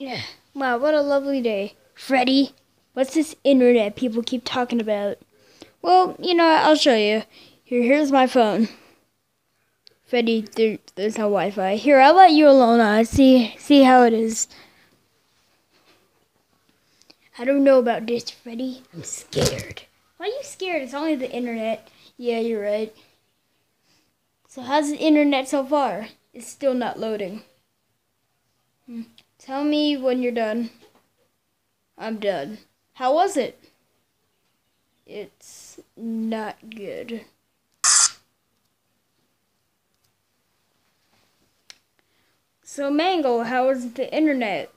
Yeah. Wow, what a lovely day. Freddy, what's this internet people keep talking about? Well, you know, I'll show you. Here, here's my phone. Freddy, there, there's no Wi-Fi. Here, I'll let you alone. Uh, see, see how it is. I don't know about this, Freddy. I'm scared. Why are you scared? It's only the internet. Yeah, you're right. So how's the internet so far? It's still not loading. Tell me when you're done. I'm done. How was it? It's not good. So Mango, how was the internet?